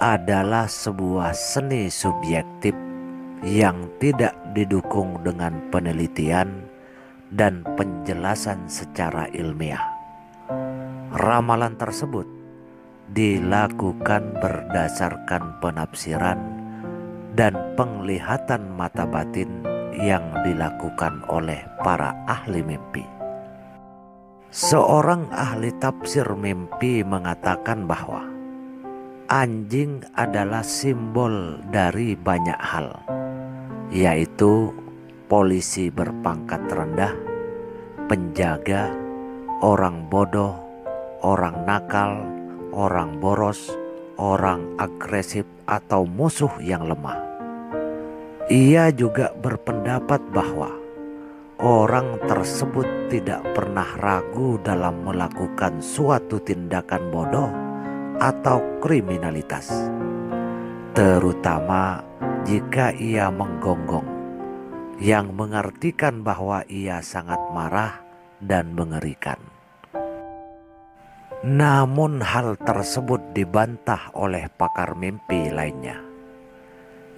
adalah sebuah seni subjektif yang tidak didukung dengan penelitian dan penjelasan secara ilmiah. Ramalan tersebut dilakukan berdasarkan penafsiran dan penglihatan mata batin yang dilakukan oleh para ahli mimpi. Seorang ahli tafsir mimpi mengatakan bahwa anjing adalah simbol dari banyak hal, yaitu polisi berpangkat rendah, penjaga, orang bodoh, orang nakal, orang boros, orang agresif, atau musuh yang lemah. Ia juga berpendapat bahwa orang tersebut tidak pernah ragu dalam melakukan suatu tindakan bodoh atau kriminalitas, terutama jika ia menggonggong, yang mengartikan bahwa ia sangat marah dan mengerikan. Namun, hal tersebut dibantah oleh pakar mimpi lainnya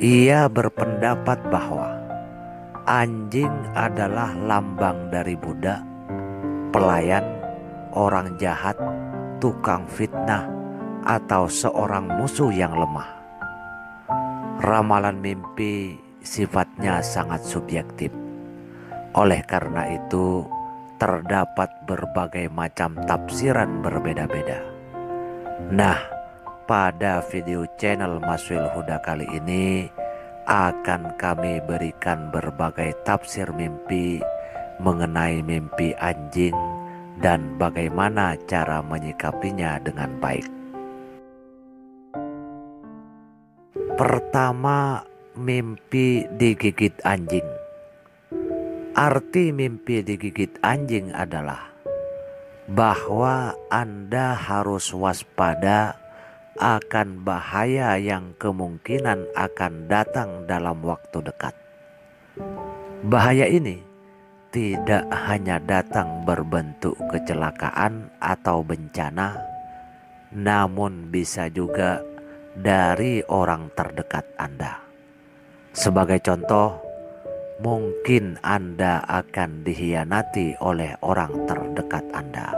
ia berpendapat bahwa anjing adalah lambang dari budak, pelayan, orang jahat, tukang fitnah, atau seorang musuh yang lemah. Ramalan mimpi sifatnya sangat subjektif. Oleh karena itu, terdapat berbagai macam tafsiran berbeda-beda. Nah, pada video channel Maswil Huda kali ini akan kami berikan berbagai tafsir mimpi mengenai mimpi anjing dan bagaimana cara menyikapinya dengan baik. Pertama, mimpi digigit anjing. Arti mimpi digigit anjing adalah bahwa Anda harus waspada akan bahaya yang kemungkinan akan datang dalam waktu dekat. Bahaya ini tidak hanya datang berbentuk kecelakaan atau bencana, namun bisa juga dari orang terdekat Anda. Sebagai contoh, mungkin Anda akan dihianati oleh orang terdekat Anda.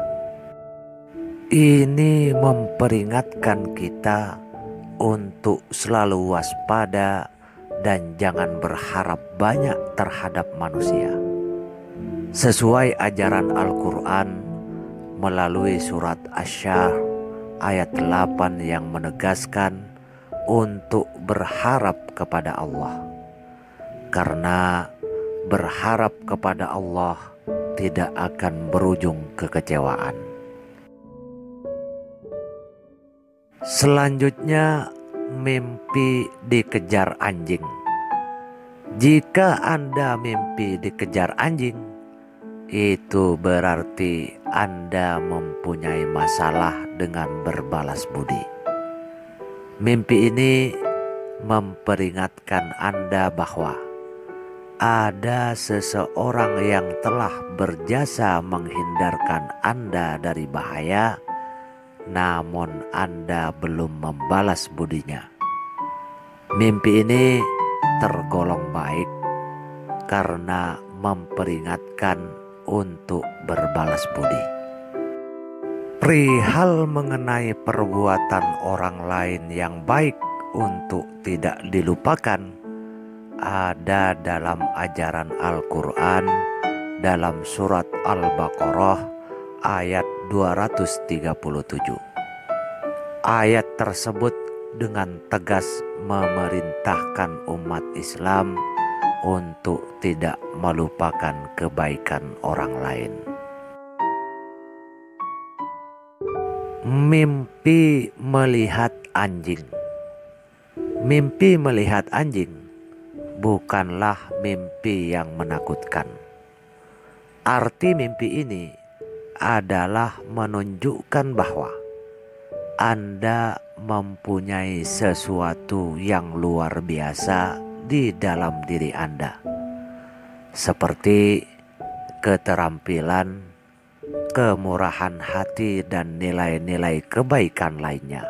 Ini memperingatkan kita untuk selalu waspada dan jangan berharap banyak terhadap manusia. Sesuai ajaran Al-Quran melalui surat Asyar ayat 8 yang menegaskan untuk berharap kepada Allah. Karena berharap kepada Allah tidak akan berujung kekecewaan. Selanjutnya, mimpi dikejar anjing. Jika Anda mimpi dikejar anjing, itu berarti Anda mempunyai masalah dengan berbalas budi. Mimpi ini memperingatkan Anda bahwa ada seseorang yang telah berjasa menghindarkan Anda dari bahaya namun Anda belum membalas budinya. Mimpi ini tergolong baik karena memperingatkan untuk berbalas budi. Perihal mengenai perbuatan orang lain yang baik untuk tidak dilupakan ada dalam ajaran Al-Quran dalam surat Al-Baqarah ayat 237. Ayat tersebut dengan tegas memerintahkan umat Islam untuk tidak melupakan kebaikan orang lain. Mimpi melihat anjing. Mimpi melihat anjing bukanlah mimpi yang menakutkan. Arti mimpi ini adalah menunjukkan bahwa Anda mempunyai sesuatu yang luar biasa di dalam diri Anda, seperti keterampilan, kemurahan hati, dan nilai-nilai kebaikan lainnya.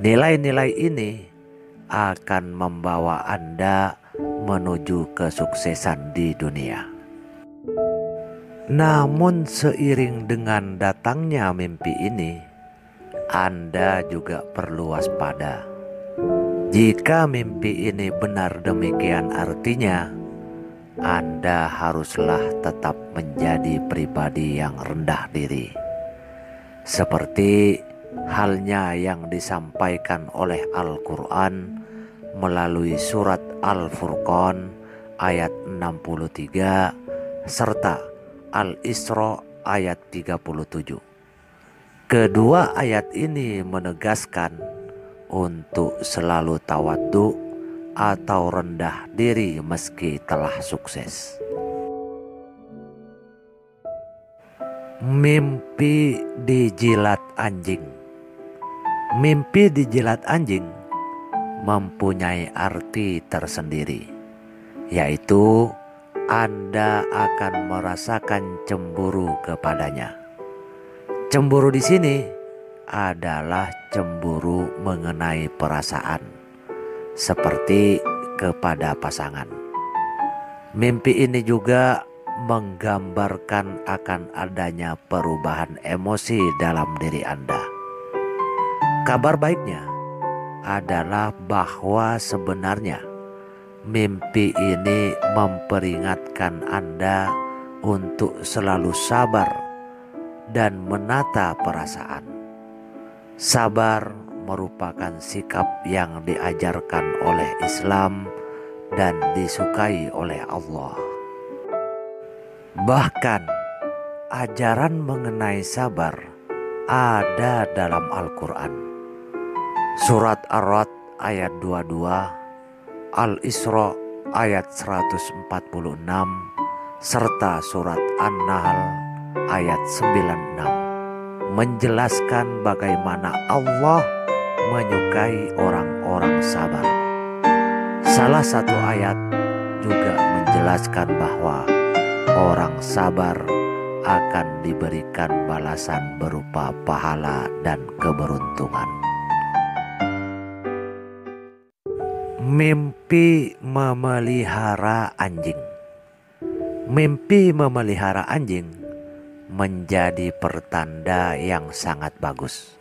Nilai-nilai ini akan membawa Anda menuju kesuksesan di dunia. Namun, seiring dengan datangnya mimpi ini, Anda juga perlu waspada. Jika mimpi ini benar demikian, artinya Anda haruslah tetap menjadi pribadi yang rendah diri, seperti halnya yang disampaikan oleh Al-Quran melalui surat Al-Furqan ayat 63 serta Al-Isra ayat 37. Kedua ayat ini menegaskan untuk selalu tawadhu atau rendah diri meski telah sukses. Mimpi dijilat anjing. Mimpi dijilat anjing mempunyai arti tersendiri, yaitu Anda akan merasakan cemburu kepadanya. Cemburu di sini adalah cemburu mengenai perasaan, seperti kepada pasangan. Mimpi ini juga menggambarkan akan adanya perubahan emosi dalam diri Anda Kabar baiknya adalah bahwa sebenarnya mimpi ini memperingatkan Anda untuk selalu sabar dan menata perasaan. Sabar merupakan sikap yang diajarkan oleh Islam dan disukai oleh Allah. Bahkan ajaran mengenai sabar ada dalam Al-Quran. Surat Ar-Rad ayat 22, Al-Isra ayat 146, serta surat An-Nahl ayat 96 menjelaskan bagaimana Allah menyukai orang-orang sabar. Salah satu ayat juga menjelaskan bahwa orang sabar akan diberikan balasan berupa pahala dan keberuntungan. Mimpi memelihara anjing. Mimpi memelihara anjing menjadi pertanda yang sangat bagus.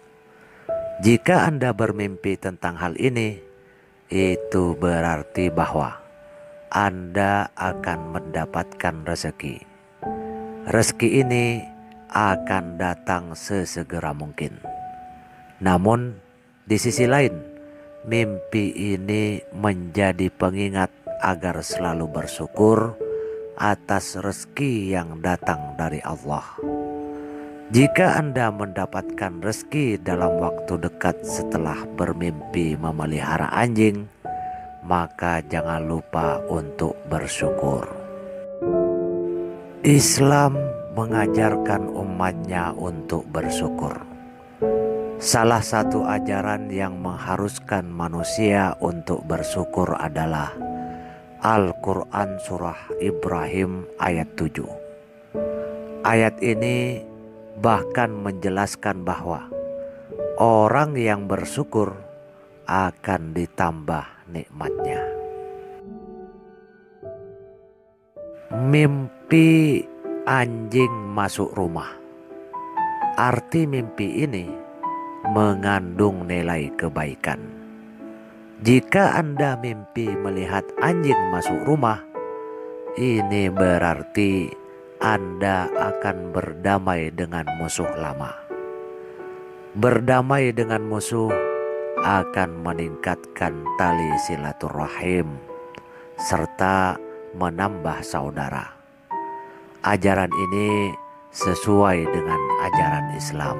Jika Anda bermimpi tentang hal ini, itu berarti bahwa Anda akan mendapatkan rezeki. Rezeki ini akan datang sesegera mungkin. Namun, di sisi lain, Mimpi ini menjadi pengingat agar selalu bersyukur atas rezeki yang datang dari Allah. Jika Anda mendapatkan rezeki dalam waktu dekat setelah bermimpi memelihara anjing, maka jangan lupa untuk bersyukur. Islam mengajarkan umatnya untuk bersyukur. Salah satu ajaran yang mengharuskan manusia untuk bersyukur adalah Al-Quran Surah Ibrahim ayat 7. Ayat ini bahkan menjelaskan bahwa orang yang bersyukur akan ditambah nikmatnya. Mimpi anjing masuk rumah. Arti mimpi ini mengandung nilai kebaikan. Jika Anda mimpi melihat anjing masuk rumah, ini berarti Anda akan berdamai dengan musuh lama. Berdamai dengan musuh akan meningkatkan tali silaturahim serta menambah saudara. Ajaran ini sesuai dengan ajaran Islam.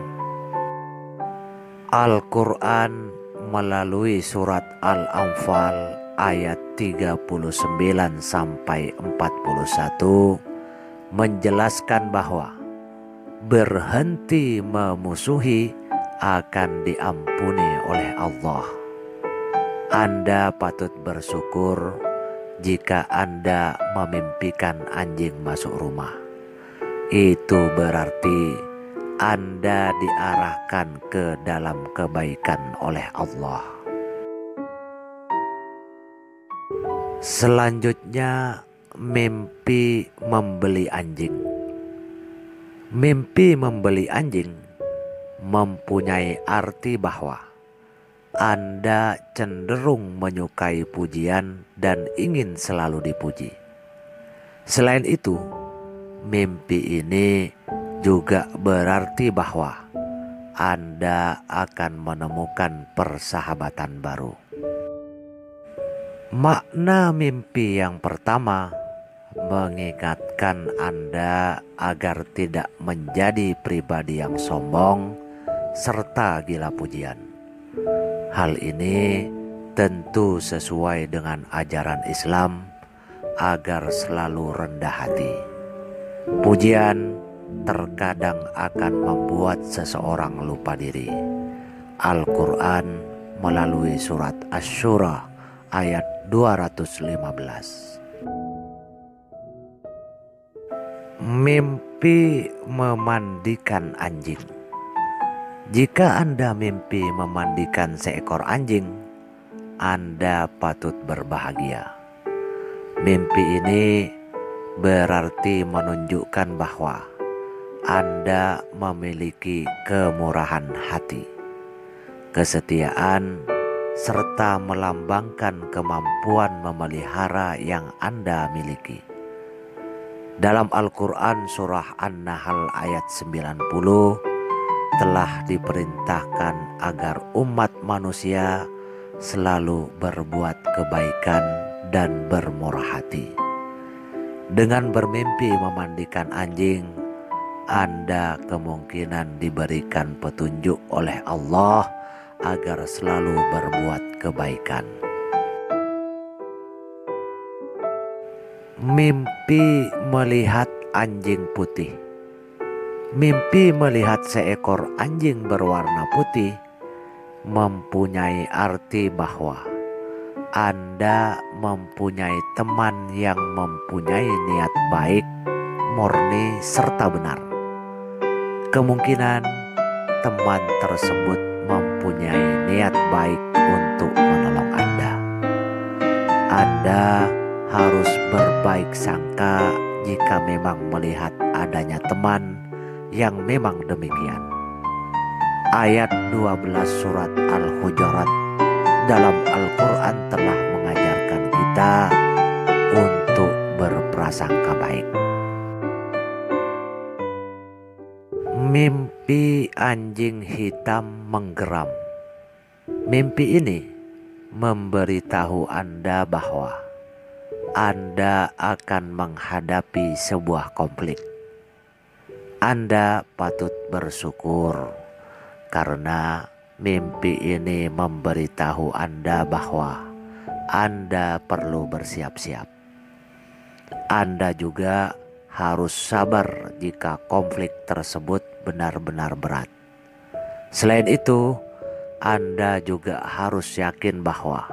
Al-Quran melalui surat Al-Anfal ayat 39 sampai 41 menjelaskan bahwa berhenti memusuhi akan diampuni oleh Allah. Anda patut bersyukur jika Anda memimpikan anjing masuk rumah. Itu berarti Anda diarahkan ke dalam kebaikan oleh Allah. Selanjutnya, mimpi membeli anjing. Mimpi membeli anjing mempunyai arti bahwa anda cenderung menyukai pujian dan ingin selalu dipuji. Selain itu, mimpi ini juga berarti bahwa Anda akan menemukan persahabatan baru. Makna mimpi yang pertama mengingatkan Anda agar tidak menjadi pribadi yang sombong serta gila pujian. Hal ini tentu sesuai dengan ajaran Islam agar selalu rendah hati. Pujian terkadang akan membuat seseorang lupa diri. Al-Quran melalui surat Ash-Shura ayat 215. Mimpi memandikan anjing. Jika Anda mimpi memandikan seekor anjing, Anda patut berbahagia. Mimpi ini berarti menunjukkan bahwa Anda memiliki kemurahan hati, kesetiaan, serta melambangkan kemampuan memelihara yang Anda miliki. Dalam Al-Quran Surah An-Nahl ayat 90 telah diperintahkan agar umat manusia selalu berbuat kebaikan dan bermurah hati. Dengan bermimpi memandikan anjing, Anda kemungkinan diberikan petunjuk oleh Allah agar selalu berbuat kebaikan. Mimpi melihat anjing putih Mimpi melihat seekor anjing berwarna putih mempunyai arti bahwa Anda mempunyai teman yang mempunyai niat baik, murni, serta benar. Kemungkinan teman tersebut mempunyai niat baik untuk menolong Anda. Anda harus berbaik sangka jika memang melihat adanya teman yang memang demikian. Ayat 12 surat Al-Hujurat dalam Al-Quran telah mengajarkan kita untuk berprasangka baik. Mimpi anjing hitam menggeram. Mimpi ini memberitahu Anda bahwa Anda akan menghadapi sebuah konflik anda patut bersyukur karena mimpi ini memberitahu Anda bahwa Anda perlu bersiap-siap. Anda juga harus sabar jika konflik tersebut benar-benar berat. Selain itu, Anda juga harus yakin bahwa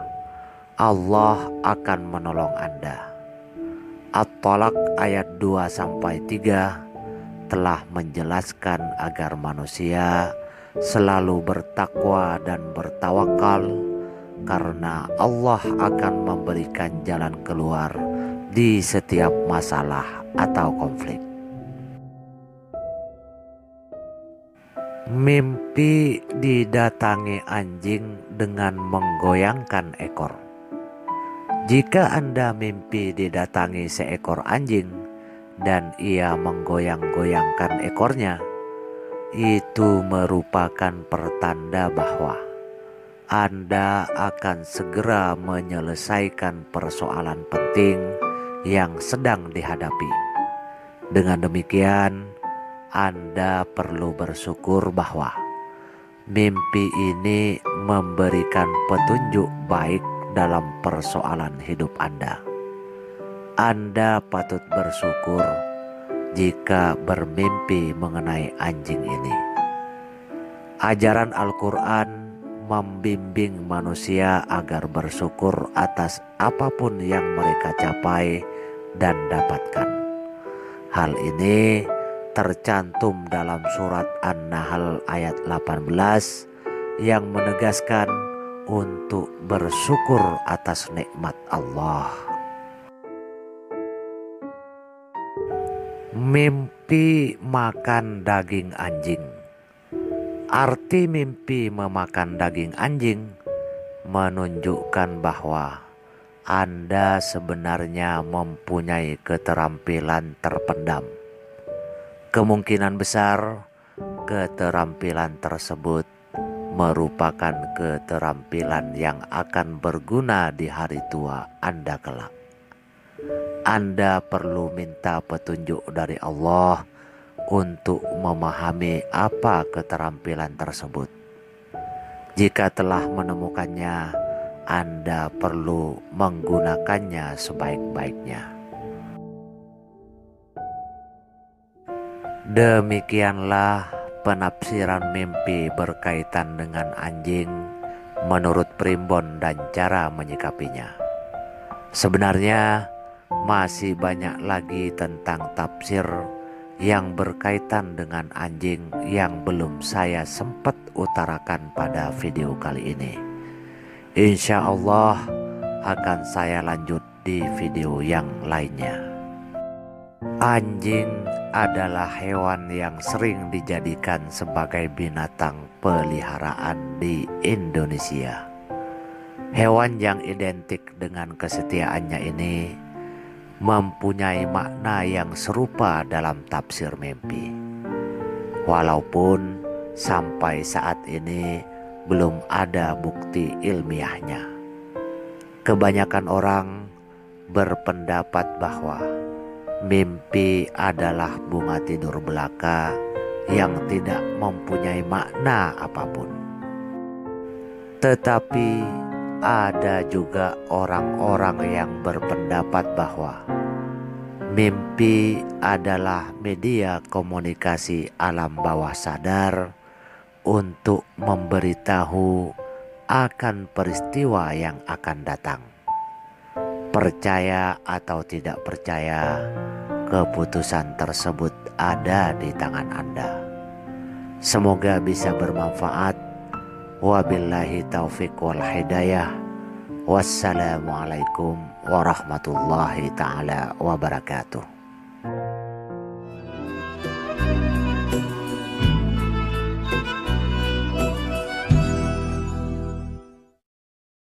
Allah akan menolong Anda. At-Talaq ayat 2 sampai 3 telah menjelaskan agar manusia selalu bertakwa dan bertawakal karena Allah akan memberikan jalan keluar di setiap masalah atau konflik. Mimpi didatangi anjing dengan menggoyangkan ekor. Jika Anda mimpi didatangi seekor anjing, dan ia menggoyang-goyangkan ekornya, itu merupakan pertanda bahwa Anda akan segera menyelesaikan persoalan penting yang sedang dihadapi. Dengan demikian, Anda perlu bersyukur bahwa mimpi ini memberikan petunjuk baik dalam persoalan hidup Anda. Anda patut bersyukur jika bermimpi mengenai anjing ini. Ajaran Al-Quran membimbing manusia agar bersyukur atas apa pun yang mereka capai dan dapatkan. Hal ini tercantum dalam surat An-Nahl ayat 18 yang menegaskan untuk bersyukur atas nikmat Allah. Mimpi makan daging anjing. Arti mimpi memakan daging anjing menunjukkan bahwa Anda sebenarnya mempunyai keterampilan terpendam. Kemungkinan besar keterampilan tersebut merupakan keterampilan yang akan berguna di hari tua Anda kelak. Anda perlu minta petunjuk dari Allah untuk memahami apa keterampilan tersebut. Jika telah menemukannya, Anda perlu menggunakannya sebaik-baiknya. Demikianlah penafsiran mimpi berkaitan dengan anjing menurut Primbon dan cara menyikapinya. Sebenarnya masih banyak lagi tentang tafsir yang berkaitan dengan anjing yang belum saya sempat utarakan pada video kali ini. Insya Allah akan saya lanjut di video yang lainnya. Anjing adalah hewan yang sering dijadikan sebagai binatang peliharaan di Indonesia. Hewan yang identik dengan kesetiaannya ini mempunyai makna yang serupa dalam tafsir mimpi. Walaupun sampai saat ini belum ada bukti ilmiahnya. Kebanyakan orang berpendapat bahwa mimpi adalah bunga tidur belaka yang tidak mempunyai makna apa pun. Tetapi ada juga orang-orang yang berpendapat bahwa mimpi adalah media komunikasi alam bawah sadar untuk memberitahu akan peristiwa yang akan datang. Percaya atau tidak percaya, keputusan tersebut ada di tangan Anda. Semoga bisa bermanfaat Wabillahi taufiq wal hidayah. Wassalamualaikum warahmatullahi taala wabarakatuh.